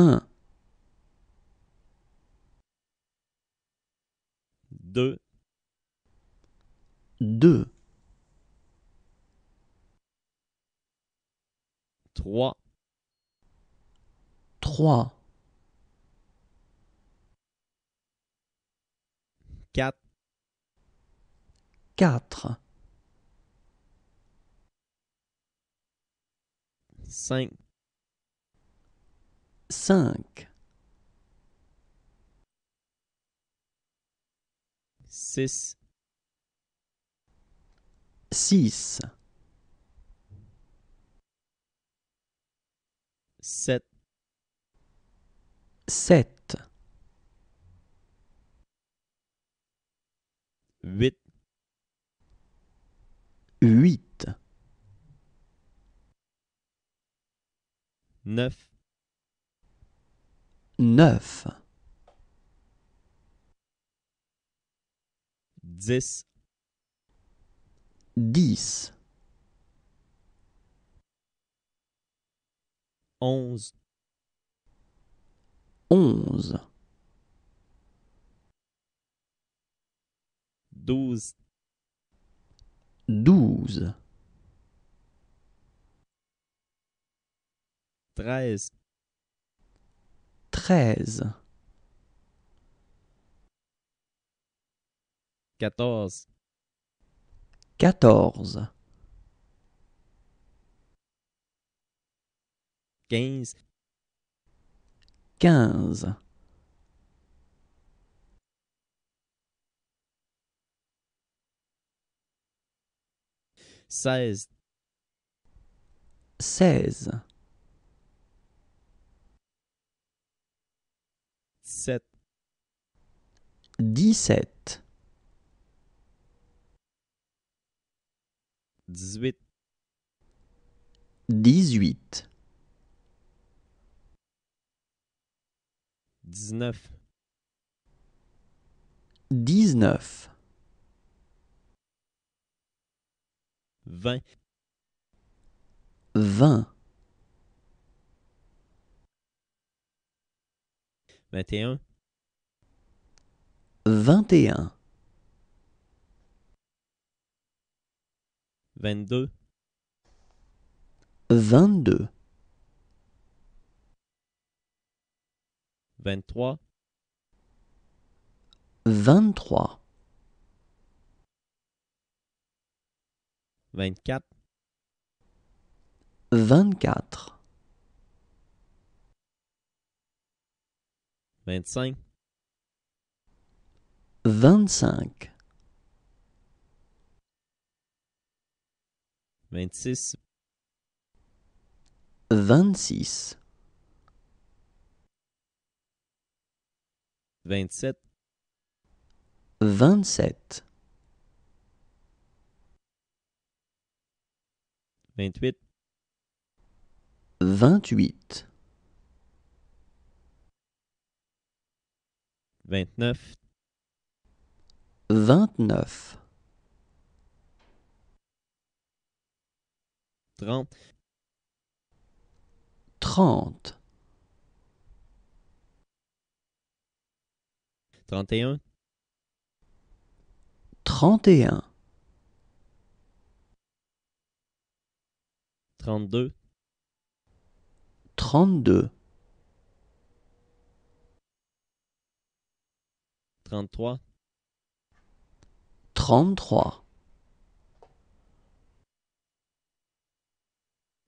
un, deux, deux, trois, trois, quatre, quatre, cinq, cinq, six, six, sept, sept, huit, huit, neuf, neuf, dix, dix, onze, onze, douze, douze, treize, treize, quatorze, quatorze, quinze, quinze, seize, seize, dix-sept, dix-sept, dix-huit, dix-huit, dix-neuf, dix-neuf, vingt, vingt, vingt et un, vingt et un, vingt-deux, vingt-deux, vingt-trois, vingt-trois, vingt-quatre, vingt-quatre, vingt-cinq, vingt-cinq, vingt-six, vingt-six, vingt-sept, vingt-sept, vingt-huit, vingt-huit, vingt-neuf, vingt-neuf, trente, trente, trente et un, trente et un, trente-deux, trente-deux, trente-trois, trente-trois,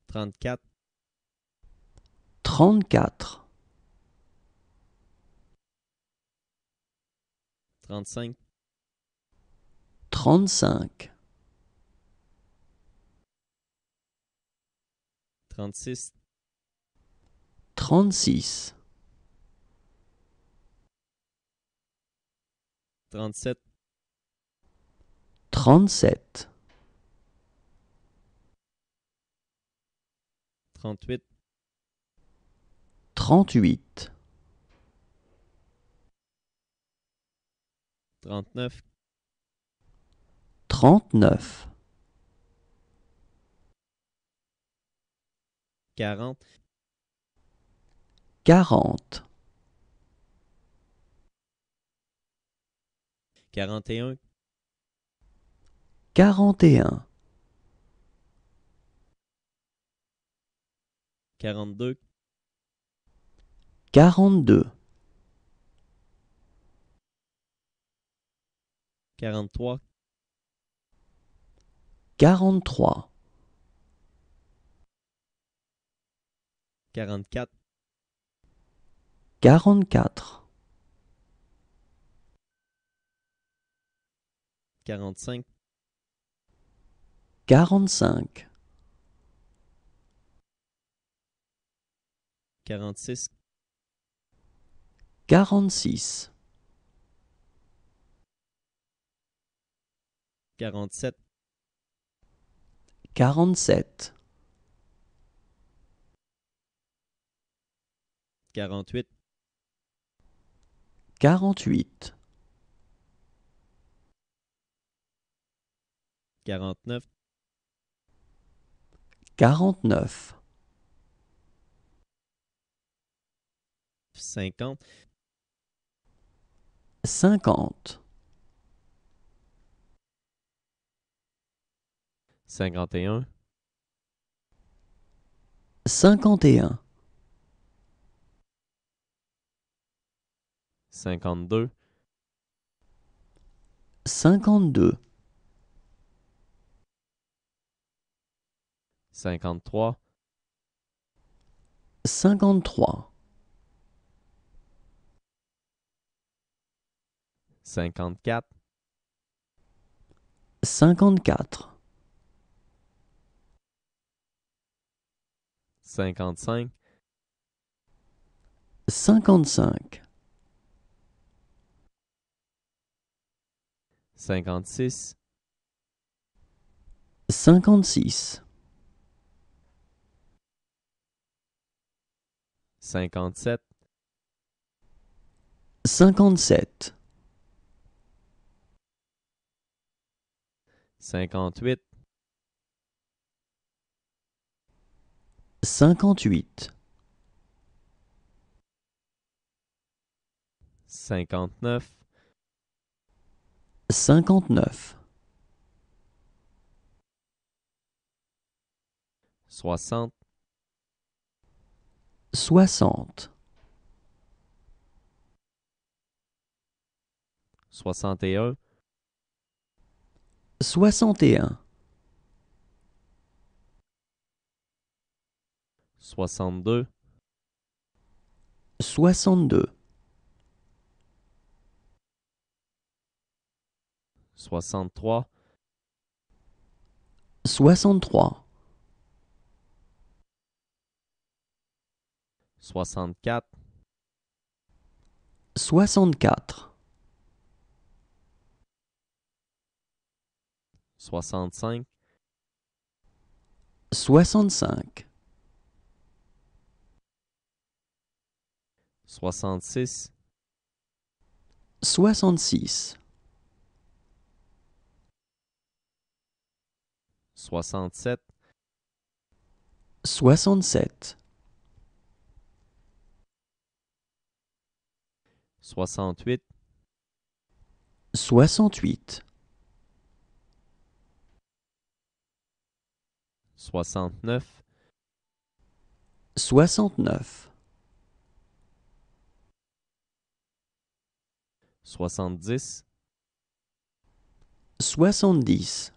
trente-quatre, trente-quatre, trente-cinq, trente-cinq, trente-six, trente-six, trente-sept, trente-sept, trente-huit, trente-huit, trente-neuf, trente-neuf, quarante, quarante, quarante et un, quarante et un, quarante-deux, quarante-deux, quarante-trois, quarante-trois, quarante-quatre, quarante-quatre, quarante-cinq, quarante-cinq, quarante-six, quarante-six, quarante-sept, quarante-sept, quarante-huit, quarante-huit, quarante-neuf, quarante-neuf, cinquante, cinquante, cinquante et un, cinquante et un, cinquante-deux, cinquante-deux, cinquante-trois, cinquante-trois, cinquante-quatre, cinquante-quatre, cinquante-cinq, cinquante-cinq, cinquante-six, cinquante-six, cinquante-sept, cinquante-sept, cinquante-huit, cinquante-huit, cinquante-neuf, cinquante-neuf, soixante, soixante, soixante et un, soixante et un, soixante-deux, soixante-deux, soixante-trois, soixante-trois, soixante-quatre, soixante-quatre, soixante-cinq, soixante-cinq, soixante-six, soixante-six, soixante-sept, soixante-sept, soixante-huit, soixante-huit, soixante-neuf, soixante-neuf, soixante-dix, soixante-dix,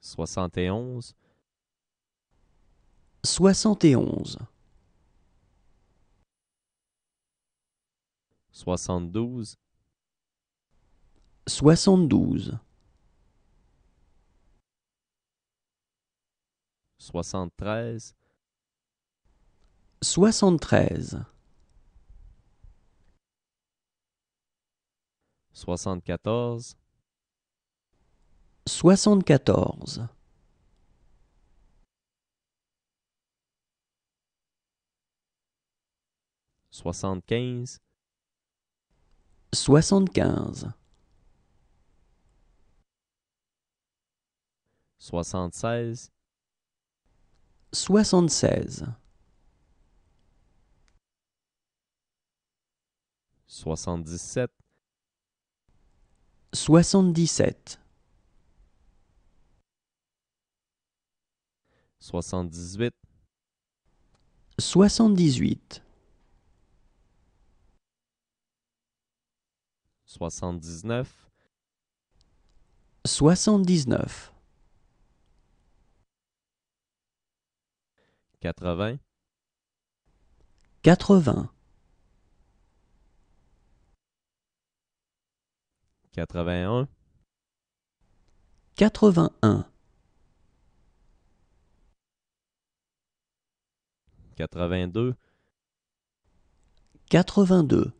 soixante et onze, soixante et onze, soixante-douze, soixante-douze, soixante-treize, soixante-treize, soixante-quatorze, soixante-quatorze, soixante-quinze, soixante-quinze, soixante-seize, soixante-seize, soixante-dix-sept, soixante-dix-sept, soixante-dix-huit, soixante-dix-huit, soixante-dix-neuf, soixante-dix-neuf, quatre-vingts, quatre-vingts, quatre-vingt-un, quatre-vingt-un, quatre-vingt-deux, quatre-vingt-deux,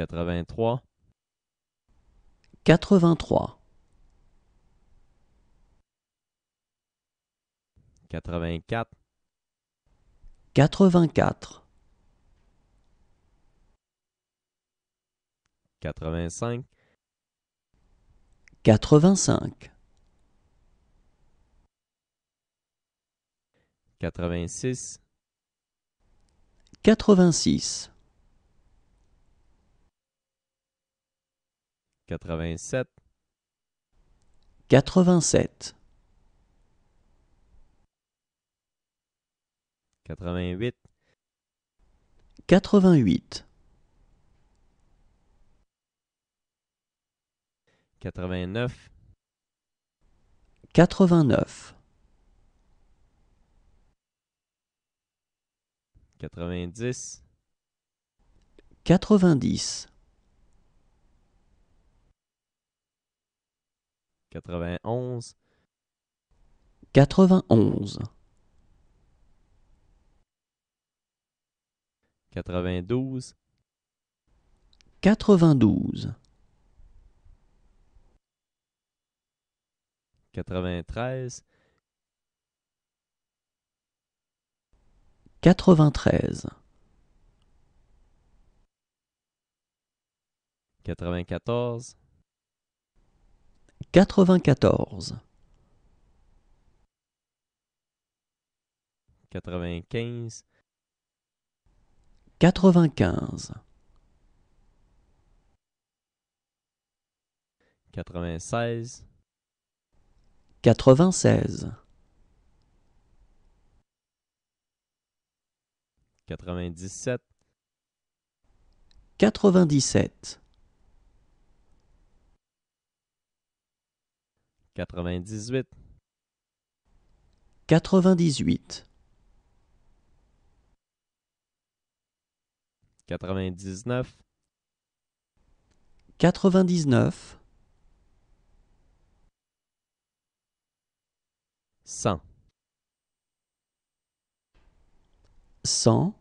quatre-vingt-trois, quatre-vingt-trois, quatre-vingt-quatre, quatre-vingt-quatre, quatre-vingt-cinq, quatre-vingt-cinq, quatre-vingt-six, quatre-vingt-six, quatre-vingt-sept, quatre-vingt-sept, quatre-vingt-huit, quatre-vingt-huit, quatre-vingt-neuf, quatre-vingt-neuf, quatre-vingt-dix, quatre-vingt-dix, quatre-vingt-onze, quatre-vingt-onze, quatre-vingt-douze, quatre-vingt-douze, quatre-vingt-treize, quatre-vingt-treize, quatre-vingt-quatorze, quatre-vingt-quatorze, quatre-vingt-quinze, quatre-vingt-quinze, quatre-vingt-seize, quatre-vingt-seize, quatre-vingt-dix-sept, quatre-vingt-dix-sept, quatre-vingt-dix-huit, quatre-vingt-dix-huit, quatre-vingt-dix-neuf, quatre-vingt-dix-neuf, cent, cent,